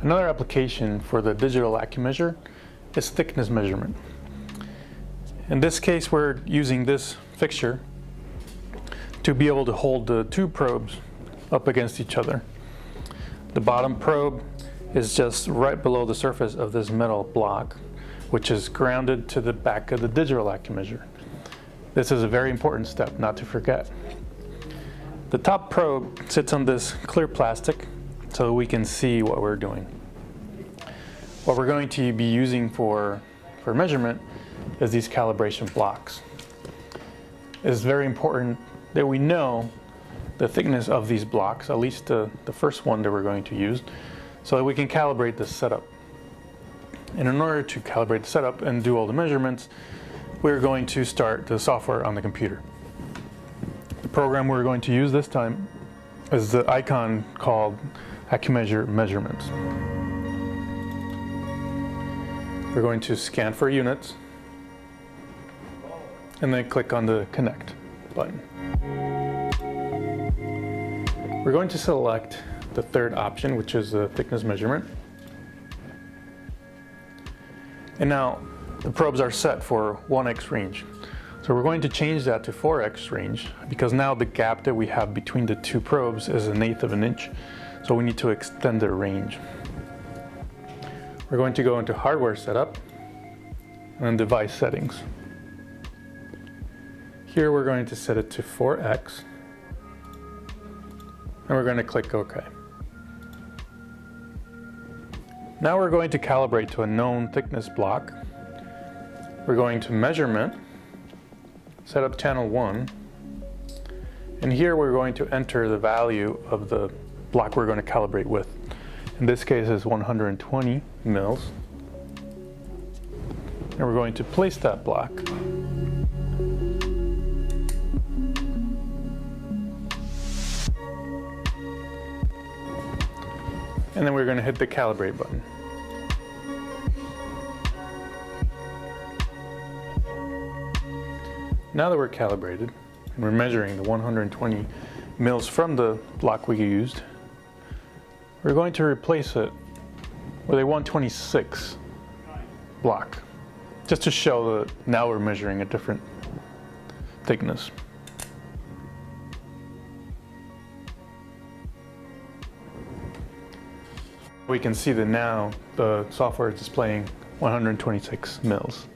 Another application for the digital AccuMeasure is thickness measurement. In this case, we're using this fixture to be able to hold the two probes up against each other. The bottom probe is just right below the surface of this metal block, which is grounded to the back of the digital AccuMeasure. This is a very important step not to forget. The top probe sits on this clear plastic so we can see what we're doing. What we're going to be using for, for measurement is these calibration blocks. It's very important that we know the thickness of these blocks, at least the, the first one that we're going to use, so that we can calibrate the setup. And in order to calibrate the setup and do all the measurements, we're going to start the software on the computer. The program we're going to use this time is the icon called AccuMeasure Measurements. We're going to scan for units and then click on the Connect button. We're going to select the third option, which is the thickness measurement. And now the probes are set for 1x range. So we're going to change that to 4x range because now the gap that we have between the two probes is an eighth of an inch. So we need to extend the range. We're going to go into hardware setup and device settings. Here we're going to set it to 4x and we're going to click OK. Now we're going to calibrate to a known thickness block. We're going to measurement, set up channel 1, and here we're going to enter the value of the block we're going to calibrate with. In this case is 120 mils. And we're going to place that block. And then we're going to hit the calibrate button. Now that we're calibrated and we're measuring the 120 mils from the block we used, we're going to replace it with a 126 block, just to show that now we're measuring a different thickness. We can see that now the software is displaying 126 mils.